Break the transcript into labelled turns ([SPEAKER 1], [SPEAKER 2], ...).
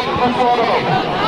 [SPEAKER 1] Bob from Florida.